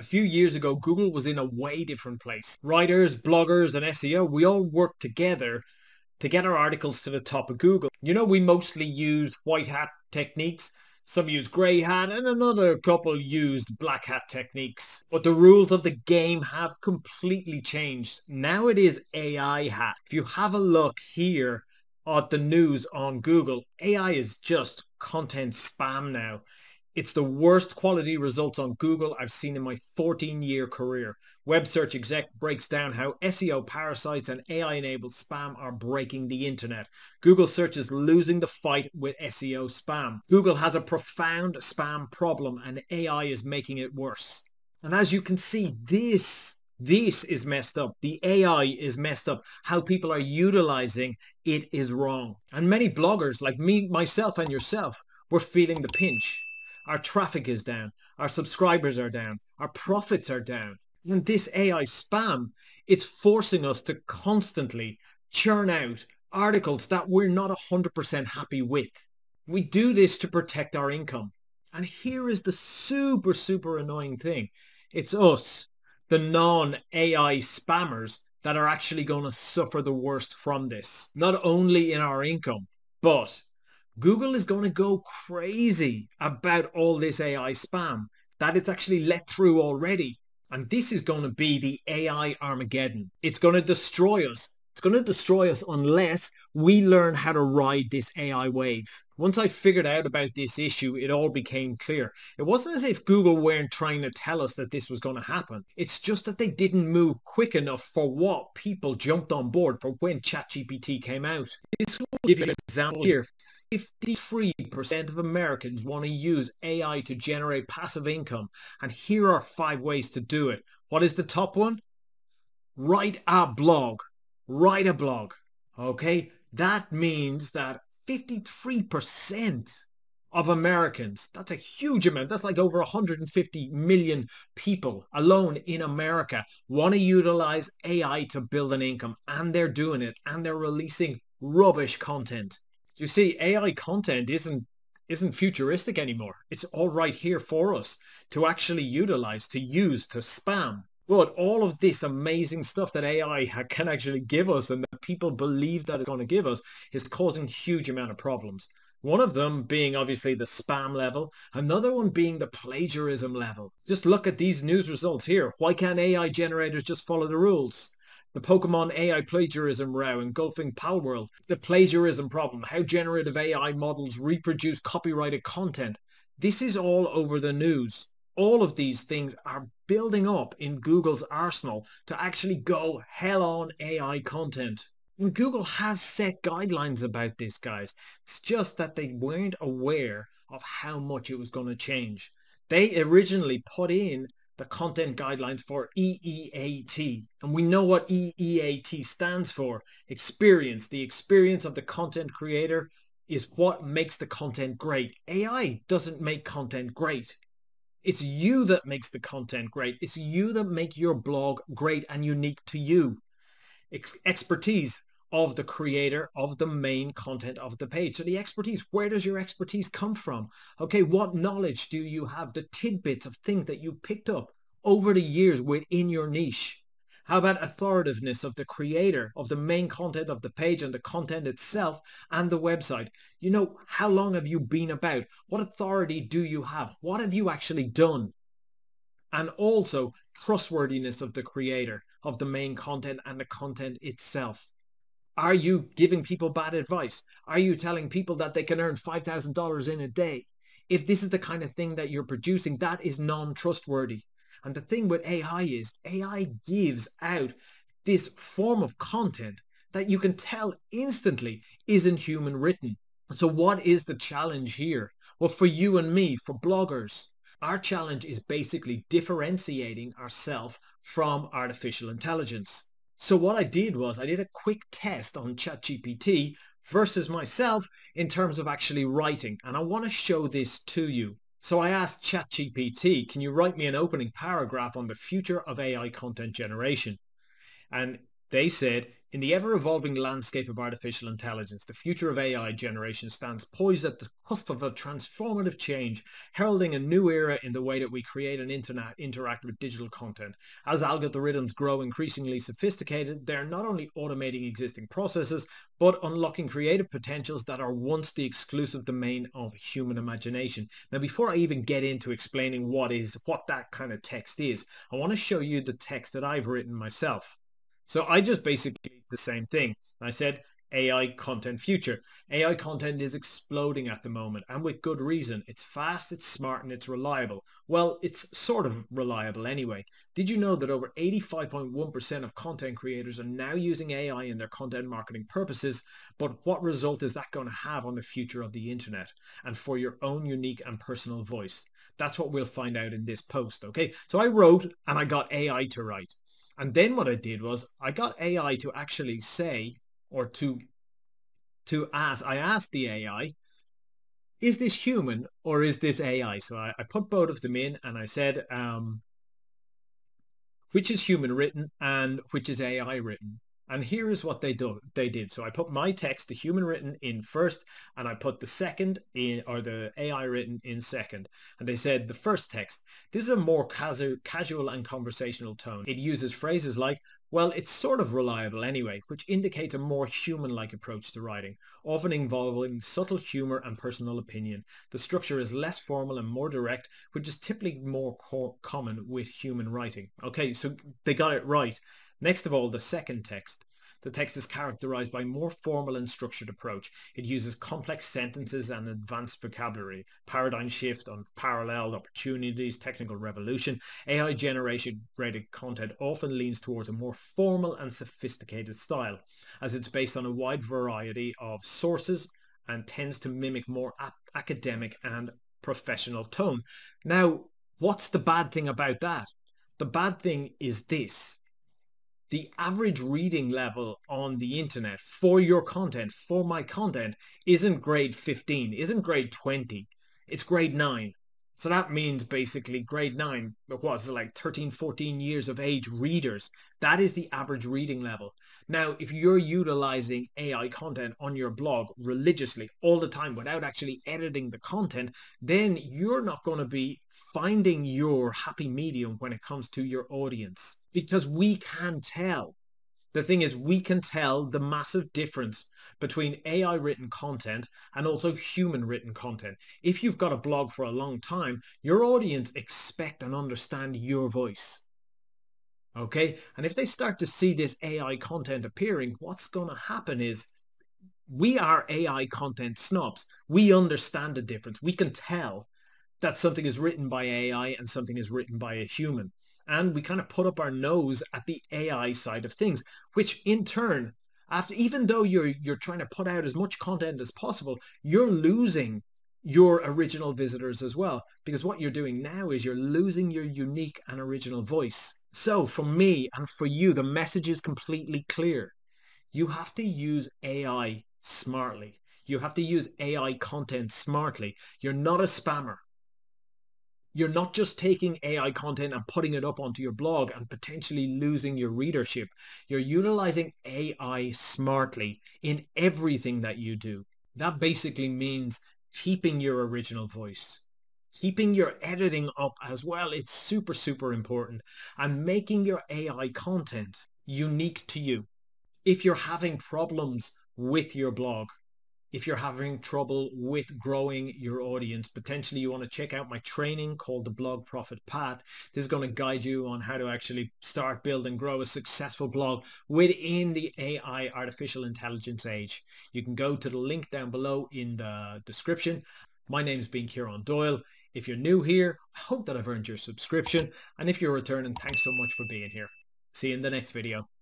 A few years ago, Google was in a way different place. Writers, bloggers, and SEO, we all worked together to get our articles to the top of Google. You know, we mostly used white hat techniques. Some used grey hat and another couple used black hat techniques. But the rules of the game have completely changed. Now it is AI hat. If you have a look here at the news on Google, AI is just content spam now. It's the worst quality results on Google I've seen in my 14 year career. Web Search Exec breaks down how SEO parasites and AI enabled spam are breaking the internet. Google search is losing the fight with SEO spam. Google has a profound spam problem and AI is making it worse. And as you can see, this this is messed up. The AI is messed up. How people are utilizing it is wrong. And many bloggers like me, myself and yourself, were feeling the pinch. Our traffic is down. Our subscribers are down. Our profits are down. And this AI spam, it's forcing us to constantly churn out articles that we're not 100% happy with. We do this to protect our income. And here is the super, super annoying thing. It's us, the non-AI spammers, that are actually going to suffer the worst from this. Not only in our income, but Google is going to go crazy about all this AI spam that it's actually let through already. And this is going to be the AI Armageddon. It's going to destroy us. It's going to destroy us unless we learn how to ride this AI wave. Once I figured out about this issue, it all became clear. It wasn't as if Google weren't trying to tell us that this was going to happen. It's just that they didn't move quick enough for what people jumped on board for when ChatGPT came out. This will give you an example here. 53% of Americans want to use AI to generate passive income. And here are five ways to do it. What is the top one? Write a blog. Write a blog. Okay? That means that 53% of Americans, that's a huge amount. That's like over 150 million people alone in America want to utilize AI to build an income. And they're doing it. And they're releasing rubbish content. You see, AI content isn't isn't futuristic anymore. It's all right here for us to actually utilize, to use, to spam. But all of this amazing stuff that AI can actually give us and that people believe that it's going to give us is causing huge amount of problems. One of them being obviously the spam level, another one being the plagiarism level. Just look at these news results here. Why can't AI generators just follow the rules? The Pokemon AI plagiarism row engulfing Palworld, the plagiarism problem, how generative AI models reproduce copyrighted content. This is all over the news. All of these things are building up in Google's arsenal to actually go hell on AI content. And Google has set guidelines about this, guys. It's just that they weren't aware of how much it was going to change. They originally put in the content guidelines for EEAT. And we know what EEAT stands for. Experience. The experience of the content creator is what makes the content great. AI doesn't make content great. It's you that makes the content great. It's you that make your blog great and unique to you. Ex- expertise of the creator of the main content of the page. So the expertise, where does your expertise come from? Okay, what knowledge do you have? The tidbits of things that you picked up over the years within your niche. How about authoritativeness of the creator of the main content of the page and the content itself and the website? You know, how long have you been about? What authority do you have? What have you actually done? And also trustworthiness of the creator of the main content and the content itself. Are you giving people bad advice? Are you telling people that they can earn $5,000 in a day? If this is the kind of thing that you're producing, that is non-trustworthy. And the thing with AI is AI gives out this form of content that you can tell instantly isn't human written. So what is the challenge here? Well, for you and me, for bloggers, our challenge is basically differentiating ourselves from artificial intelligence. So what I did was I did a quick test on ChatGPT versus myself in terms of actually writing. And I want to show this to you. So I asked ChatGPT, can you write me an opening paragraph on the future of AI content generation? And they said, In the ever-evolving landscape of artificial intelligence, the future of AI generation stands poised at the cusp of a transformative change, heralding a new era in the way that we create and internet interact with digital content. As algorithms grow increasingly sophisticated, they're not only automating existing processes, but unlocking creative potentials that are once the exclusive domain of human imagination. Now, before I even get into explaining what is what that kind of text is, I want to show you the text that I've written myself. So I just basically the same thing. I said AI content future. AI content is exploding at the moment and with good reason. It's fast, it's smart and it's reliable. Well, it's sort of reliable anyway. Did you know that over 85.1% of content creators are now using AI in their content marketing purposes? But what result is that going to have on the future of the internet and for your own unique and personal voice? That's what we'll find out in this post, okay? So I wrote and I got AI to write. And then what I did was I got AI to actually say or to to ask, I asked the AI, is this human or is this AI? So I, I put both of them in and I said, um, which is human written and which is AI written. And here is what they do they did. So I put my text, the human written in first, and I put the second in or the AI written in second. And they said the first text, this is a more casual, casual and conversational tone. It uses phrases like, well, it's sort of reliable anyway, which indicates a more human-like approach to writing, often involving subtle humor and personal opinion. The structure is less formal and more direct, which is typically more co common with human writing. Okay, so they got it right. Next of all, the second text. The text is characterized by more formal and structured approach. It uses complex sentences and advanced vocabulary, paradigm shift, unparalleled opportunities, technical revolution. AI generated content often leans towards a more formal and sophisticated style, as it's based on a wide variety of sources and tends to mimic more academic and professional tone. Now, what's the bad thing about that? The bad thing is this the average reading level on the internet for your content, for my content, isn't grade 15, isn't grade 20. It's grade 9. So that means basically grade 9, what was it, like 13, 14 years of age readers. That is the average reading level. Now, if you're utilizing AI content on your blog religiously all the time without actually editing the content, then you're not going to be finding your happy medium when it comes to your audience because we can tell. The thing is, we can tell the massive difference between AI written content and also human written content. If you've got a blog for a long time, your audience expect and understand your voice. Okay. And if they start to see this AI content appearing, what's going to happen is we are AI content snobs. We understand the difference. We can tell that something is written by AI and something is written by a human. And we kind of put up our nose at the AI side of things, which in turn, after even though you're you're trying to put out as much content as possible, you're losing your original visitors as well. Because what you're doing now is you're losing your unique and original voice. So for me and for you, the message is completely clear. You have to use AI smartly. You have to use AI content smartly. You're not a spammer you're not just taking AI content and putting it up onto your blog and potentially losing your readership. You're utilizing AI smartly in everything that you do. That basically means keeping your original voice, keeping your editing up as well. It's super, super important and making your AI content unique to you. If you're having problems with your blog, if you're having trouble with growing your audience, potentially you want to check out my training called the Blog Profit Path. This is going to guide you on how to actually start, build and grow a successful blog within the AI artificial intelligence age. You can go to the link down below in the description. My name's been Ciaran Doyle. If you're new here, I hope that I've earned your subscription. And if you're returning, thanks so much for being here. See you in the next video.